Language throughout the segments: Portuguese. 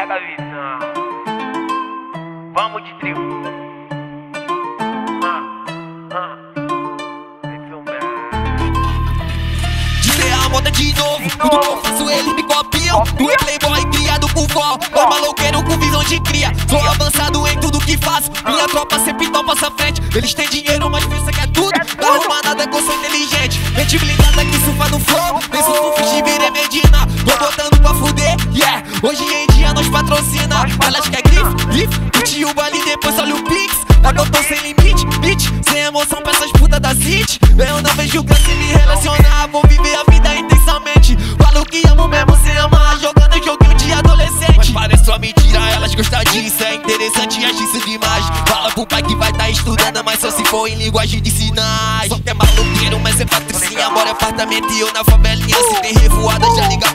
Pega a visão. Vamos de tribo. Ah, ah. a moda de novo. Tudo que eu faço, eles me copiam. Tu é playboy criado por vó. Boy maloqueiro com visão de cria. Sou avançado em tudo que faço. Ah. Minha tropa sempre tão passa frente. Eles têm dinheiro, mas pensa que é tudo. Não arruma nada que é eu sou inteligente. Mente blindada que surfa no flow. Patrocina. Elas quer grife, grife. Curti o baile, depois olha o Pix. Agora eu tô sem limite, limite. Sem emoção pra essas putas da City. Eu não vejo graça em me relacionar. Vou viver a vida intensamente. Falo que amo mesmo sem amar. Jogando joguinho de adolescente. Mas parece só mentira, elas gostam disso. É interessante, acho isso demais. Fala pro pai que vai tá estudando, mas só se for em linguagem de sinais. Só que é maluqueiro, mas é patricinha. Mora em apartamento e eu na favelinha. Se tem revoada, já liga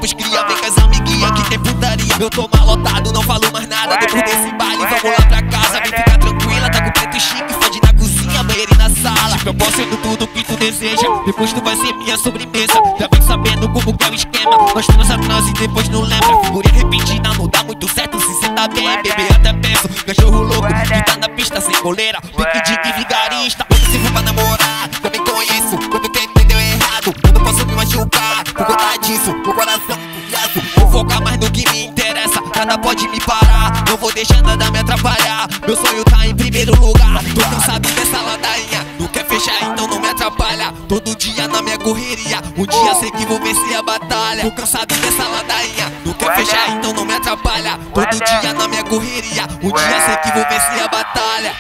Eu tô malotado, não falo mais nada. Depois desse baile, vamos lá pra casa. Vem ficar tranquila, tá com preto chique. Fode na cozinha, banheiro e na sala. Eu posso ser tudo que tu deseja. Depois tu vai ser minha sobremesa. Já vem sabendo como que é o esquema. Nós transa, transa e depois não lembra. Figurinha repentina, não dá muito certo. Se cê tá bem, bebê, até penso. Cachorro louco, que tá na pista sem coleira. Pique de vigarista. Eu for pra namorar, também conheço. Quando quem entendeu errado, eu não posso me machucar. Por conta disso, o coração Nada pode me parar. Não vou deixar nada me atrapalhar. Meu sonho tá em primeiro lugar. Tô cansado dessa ladainha. Não quer fechar, então não me atrapalha. Todo dia na minha correria. Um dia sei que vou vencer a batalha. Tô cansado dessa ladainha. Não quer fechar, então não me atrapalha. Todo dia na minha correria. Um dia sei que vou vencer a batalha.